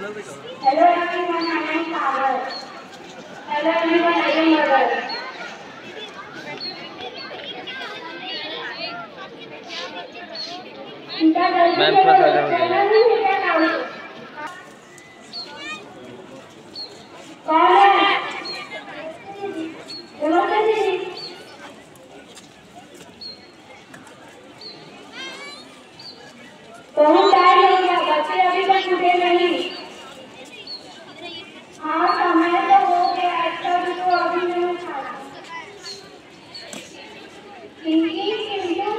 Hello everyone, I am Sagar. Hello everyone, I am Margal. Ma'am. कौन है बच्चे अभी तक उठे नहीं समय तो हो गया इसका भी तो अभी नहीं उठा पिंकी पिंटू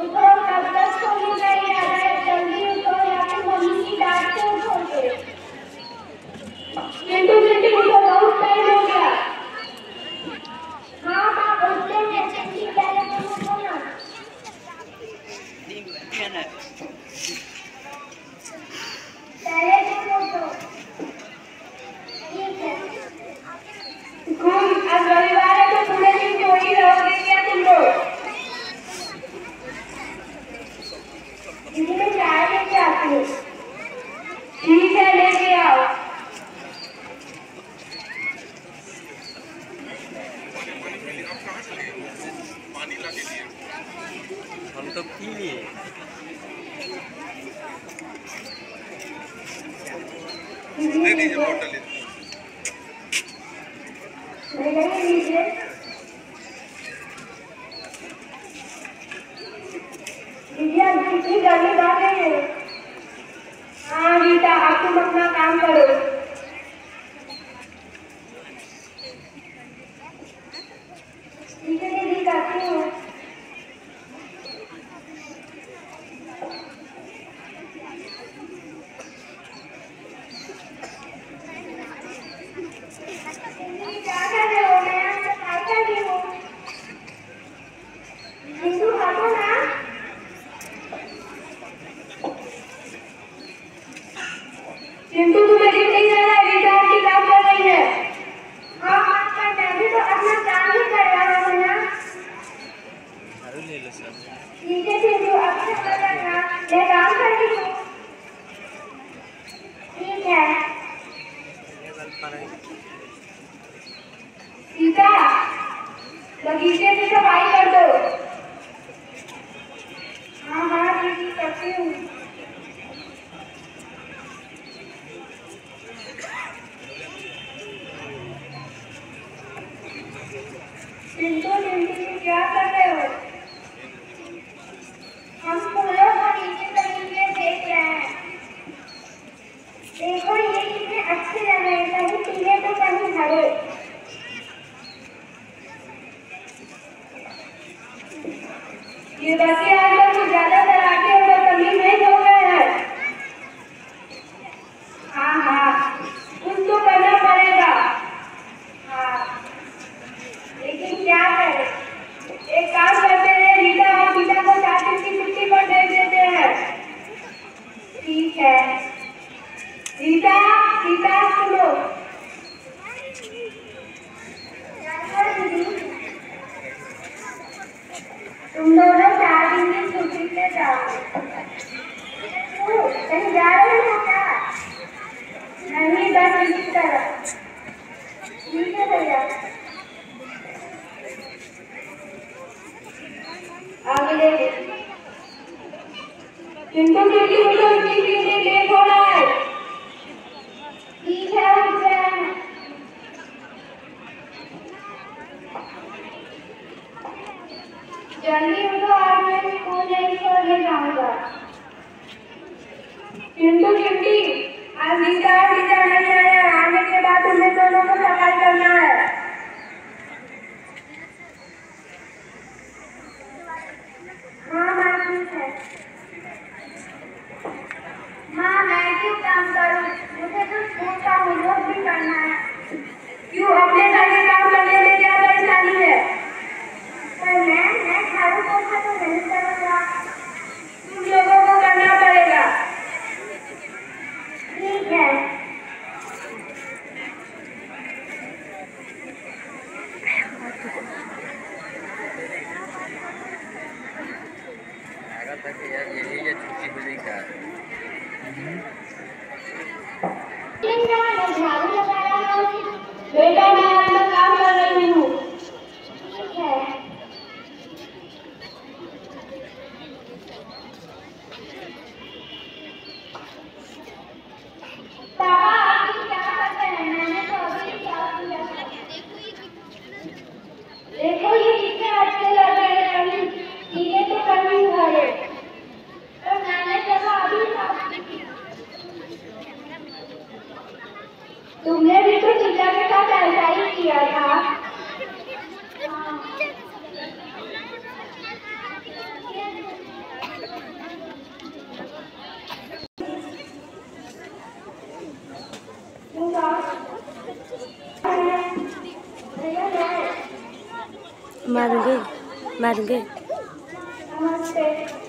उठो कब तक सोने गई अरे जल्दी उठो या फिर मम्मी की डांट से उठोगे पिंटू पिंटू उठो बहुत टाइम हो गया हाँ हाँ उठते हैं पिंकी पहले तुम उठो ना पहले तुम उठो ठीक है घूम आज रविवार है तो पूरे दिन सोई रहोगे क्या तुम लोग दीदी मैं चाय लेके आती हूँ ठीक है लेके आओ हम तो पी लिए दे दीजिए बोतल नहीं है? रीता अब तुम अपना काम करो ठीक है दीदी करती हूँ दीदी क्या कर रहे हो मैं यहाँ सफ़ाई कर रही हूँ बिंदु हटो ना चिंटू तुम्हें दिख नहीं रहा है रीता आंटी काम कर रही है हाँ हाँ पर मैं भी तो अपना काम ही कर रहा हूँ ना अरे ले लो सर ठीक है चिंटू अब से कर रहा मैं काम कर रही हूँ ठीक है सीता बगीचे की सफ़ाई कर दो हाँ हाँ दीदी करती हूँ चिंटू चिंटू क्या कर रहे हो हम फूलों को नीचे ज़मीन पे देख रहे हैं देखो ये कितने अच्छे लग रहे हैं कहीं पीले तो कहीं हरे ये बच्चे आजकल कुछ ज़्यादा तराके और बदतमीज नहीं हो गए हैं हाँ हाँ कुछ तो करना पड़ेगा हाँ लेकिन क्या करें एक काम करते हैं रीता और पीता को साइकिल की छुट्टी पर भेज देते हैं ठीक है रीता रीता सुनो तुम दोनों चार दिन की छुट्टी पे जाओ? कहीं जा रहे हो क्या नहीं बस इसी तरह ठीक है भैया आगे आने के बाद करना हाँ हाँ है क्यों काम करूँ। मुझे तो स्कूल का होमवर्क भी करना है। क्यों? अपने घर के काम करने में क्या परेशानी है? पर मैं मैं झाड़ू पोछा तो नहीं करूँगा। तुम लोगों को करना पड़ेगा। ठीक है। आगा तक यार यही है छुट्टी हो जाएगी का Greater तुमने भी तो चिल्ला के साथ ऐसा ही किया था। मारूँगे मारूँगे नमस्ते।